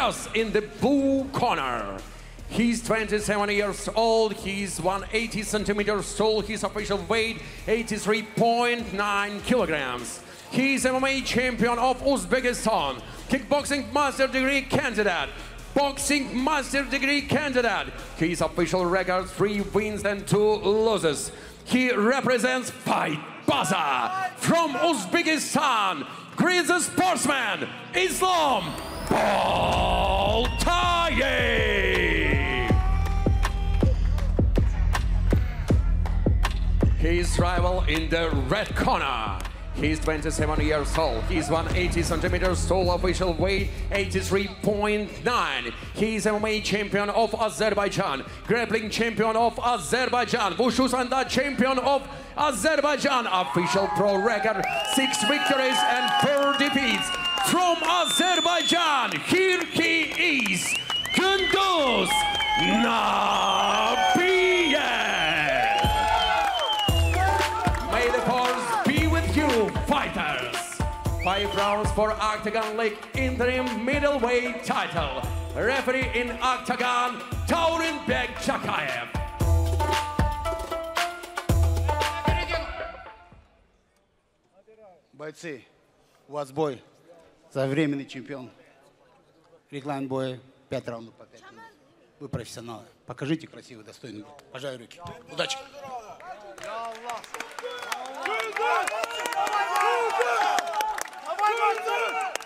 In the blue corner. He's 27 years old. He's 180 centimeters tall. His official weight 83.9 kilograms. He's MMA champion of Uzbekistan, kickboxing master degree candidate, boxing master degree candidate. His official record three wins and two losses. He represents Fight Baza from Uzbekistan. Greets the sportsman Islam Boltayev. His rival in the red corner. He's 27 years old. He's 180 centimeters tall, official weight 83.9. He's MMA champion of Azerbaijan, grappling champion of Azerbaijan, Wushu Sanda champion of Azerbaijan, official pro record, six victories and four defeats From Azerbaijan, here he is, Kunduz Nabiyev. May the force be with you, fighters. Five rounds for Octagon League interim middleweight title. Referee in Octagon, Taurinbek Chakayev. Бойцы, у вас бой За временный чемпион. Регламент боя 5 раундов по 5 минут. Вы профессионалы. Покажите красивый, достойный бой. Руки. Удачи. Round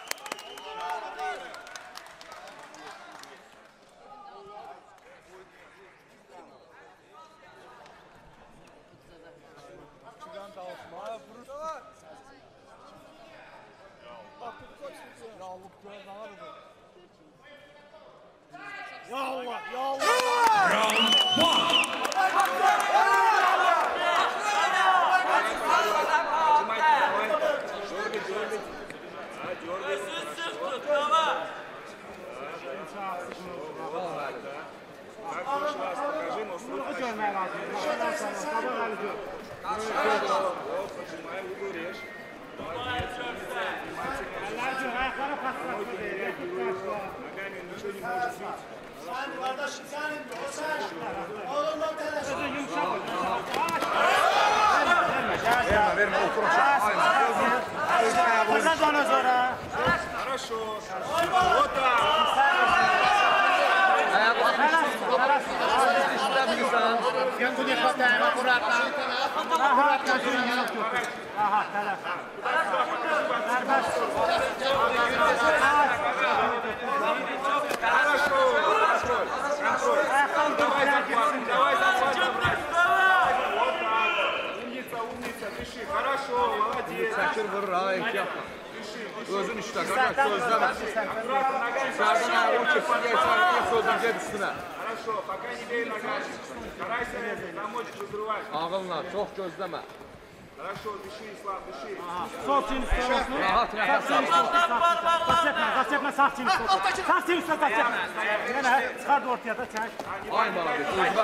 vermeye lazım. Kafadan sonra kabul alıyor. Allah'cığım ayaklara patlattı. Sen kardeşim senin, o sen. Oğlunla telaş. Kızı yumuşak ol. Verme, verme, otur aşağı. Aynen. Kıza dönüz oraya. Хорошо. Вот так. Пенку не хватаем, аккуратно. Аккуратно, Умница, умница, дыши. Хорошо, молодец. Sakir vurur yapma. Özün işte kardeş sözleme. Sağdan o kesin geçer sözün gel üstüne. Хорошо, пока не бей ногами. Старайся помочь разрывать. Ağınla çok gözleme. Хорошо, дыши, Ислам, дыши. Sol çiğni üstüne. Rahat rahat. Zaçepme, zaçepme sağ çiğni üstüne. Sağ çiğni üstüne zaçepme. Yine çıkardı ortaya da çek. Ay bana bir özüme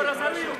corazón.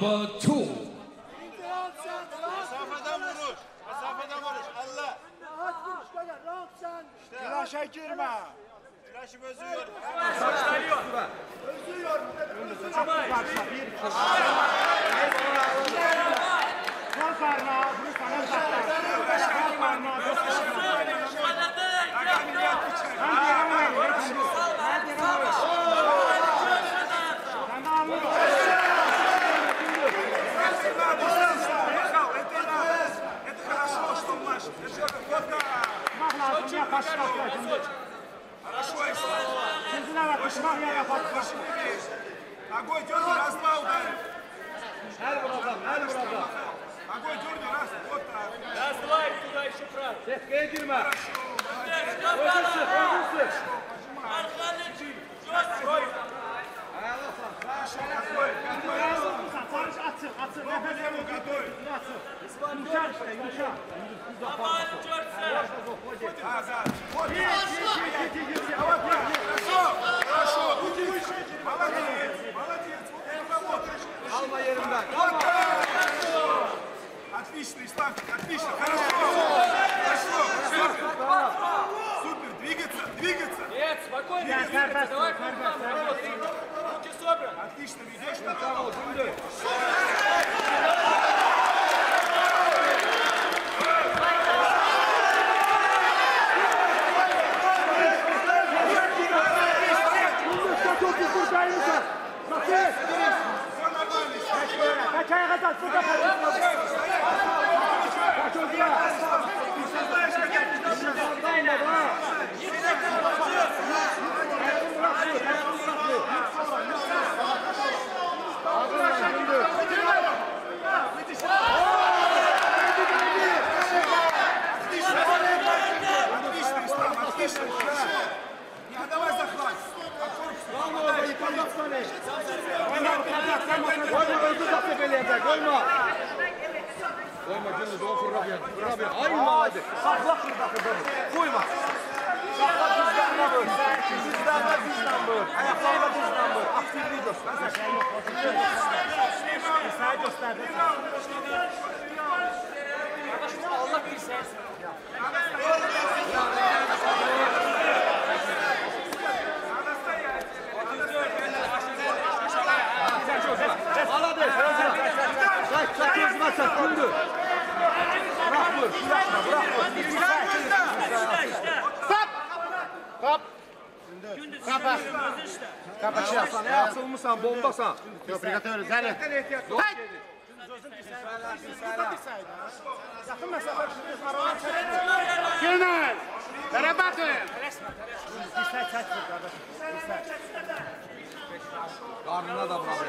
number two. Отлично, Ислам, отлично, хорошо. Хорошо, хорошо. Супер, двигаться, двигаться. Нет, спокойно, двигаться. Давай, руки собраны. Отлично, ведешь на работу. Супер. Качай, Гатан, сука, Hasan, Yox, prigotavir, Zəli. Yaxın məsafə düşürüz, aralar çəkilir. Gülnəz, bərə baxın. Dirsək çəkmir, qardaşım. Qarnına da bura.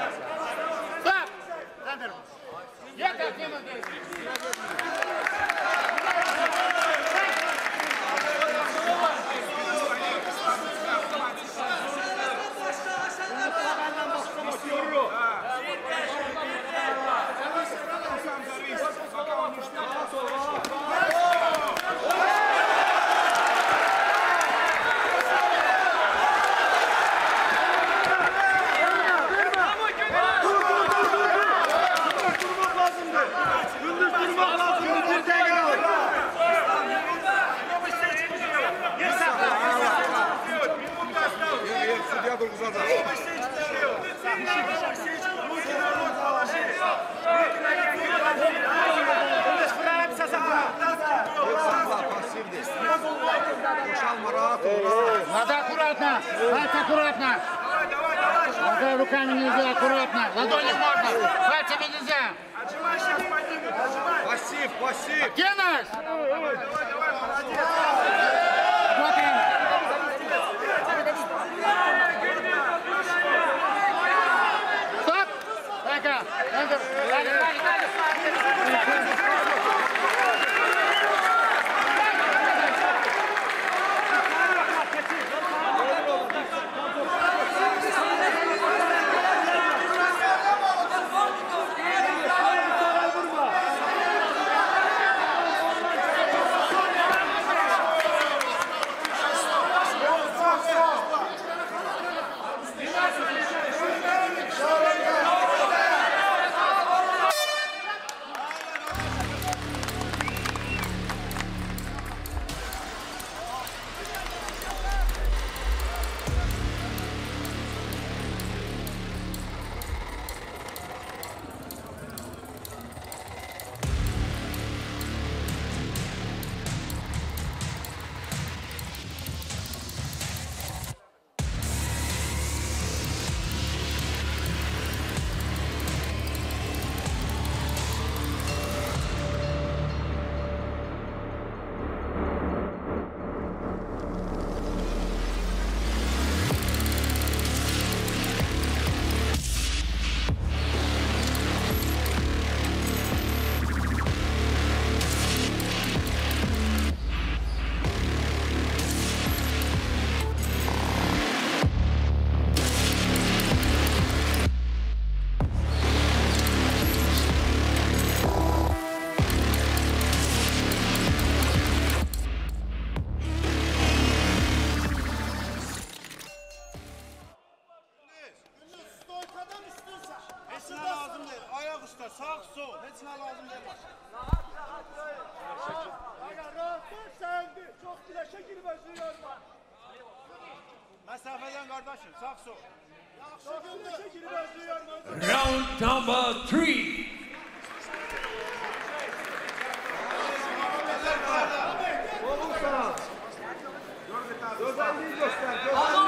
Аккуратно! Надо руками нельзя, аккуратно! Ладони можно! Пальцами нельзя! Passiv, passiv. Где нас? Работаем! Стоп! Так, Александр! Дальше, дальше, дальше! Heç Round number three. Gösterdi gösterdi.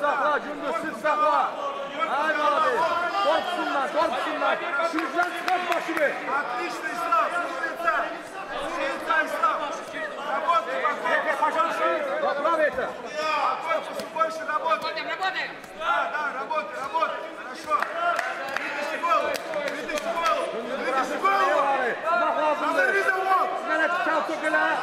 Saxla, gündüz sırt saxla. Hadi abi. Korksunlar, korksunlar. Şuradan çıxart başını. Отлично, Ислам, умница! Умница, Ислам! Работай, работай! Пожалуйста! Baklav et. Корпусу больше работай! Работаем, работаем! Да, да, работай, работай! Хорошо! Вытащи голову! Вытащи голову! Вытащи голову! Bax lazımdır. Разорви Alex Çavtuk'la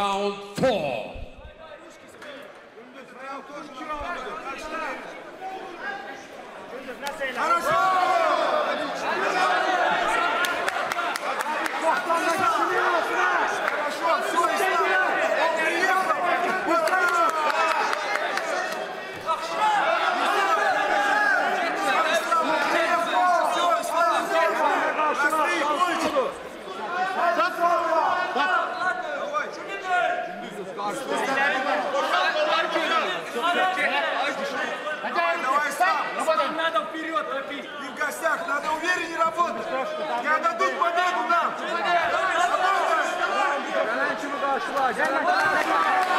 round four. вперед лопи. И в гостях надо увереннее работать. Не отдадут победу нам. Галанчева дошла.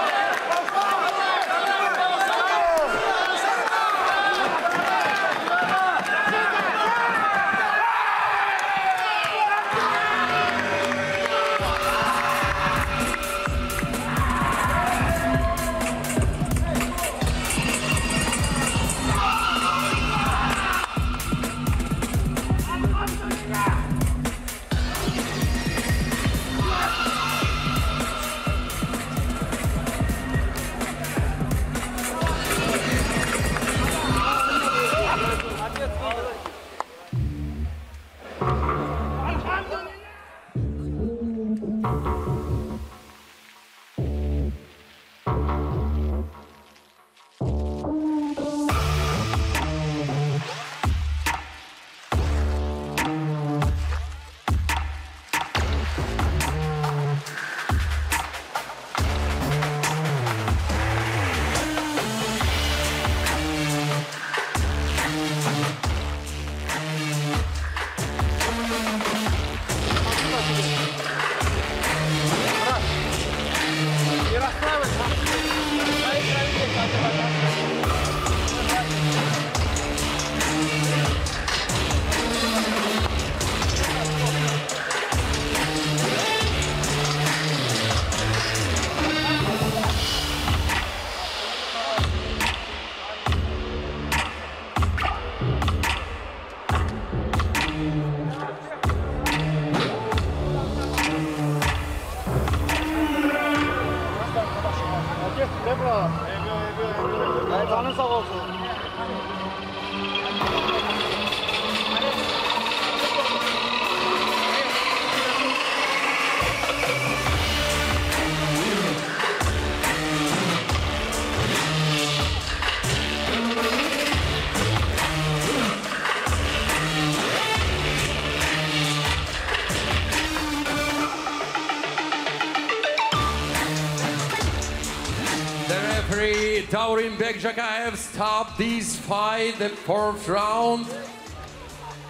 Referee Daurinbek Jakaev stopped this fight, the fourth round.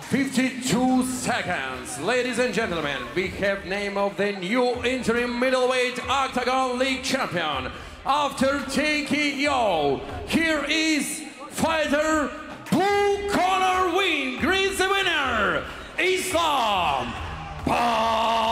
52 seconds. Ladies and gentlemen, we have name of the new interim middleweight Octagon League champion. After TKO, here is fighter Blue Corner Win, Greece the winner, Islam. Bye.